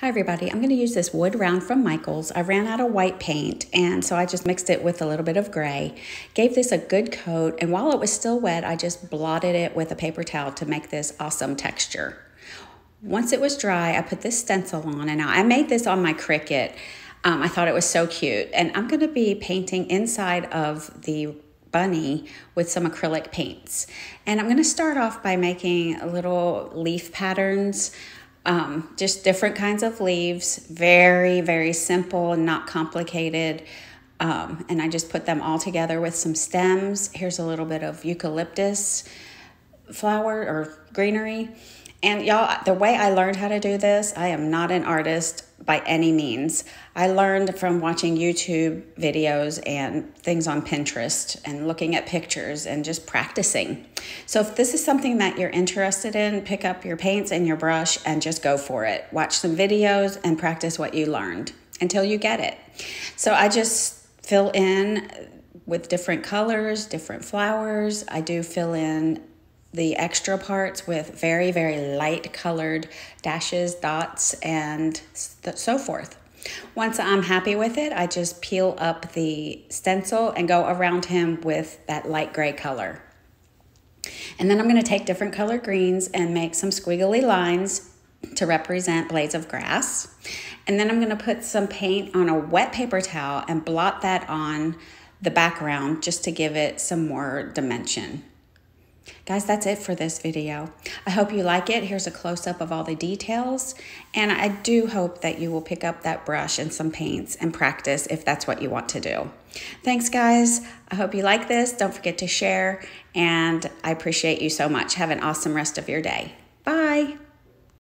Hi everybody, I'm going to use this wood round from Michaels. I ran out of white paint and so I just mixed it with a little bit of gray. Gave this a good coat and while it was still wet, I just blotted it with a paper towel to make this awesome texture. Once it was dry, I put this stencil on and I made this on my Cricut. Um, I thought it was so cute and I'm going to be painting inside of the bunny with some acrylic paints. And I'm going to start off by making little leaf patterns um, just different kinds of leaves, very, very simple, and not complicated. Um, and I just put them all together with some stems. Here's a little bit of eucalyptus flower or greenery. And y'all, the way I learned how to do this, I am not an artist by any means. I learned from watching YouTube videos and things on Pinterest and looking at pictures and just practicing. So if this is something that you're interested in, pick up your paints and your brush and just go for it. Watch some videos and practice what you learned until you get it. So I just fill in with different colors, different flowers. I do fill in the extra parts with very, very light colored dashes, dots, and so forth. Once I'm happy with it, I just peel up the stencil and go around him with that light gray color. And then I'm going to take different color greens and make some squiggly lines to represent blades of grass. And then I'm going to put some paint on a wet paper towel and blot that on the background just to give it some more dimension. Guys, that's it for this video. I hope you like it. Here's a close-up of all the details. And I do hope that you will pick up that brush and some paints and practice if that's what you want to do. Thanks, guys. I hope you like this. Don't forget to share. And I appreciate you so much. Have an awesome rest of your day.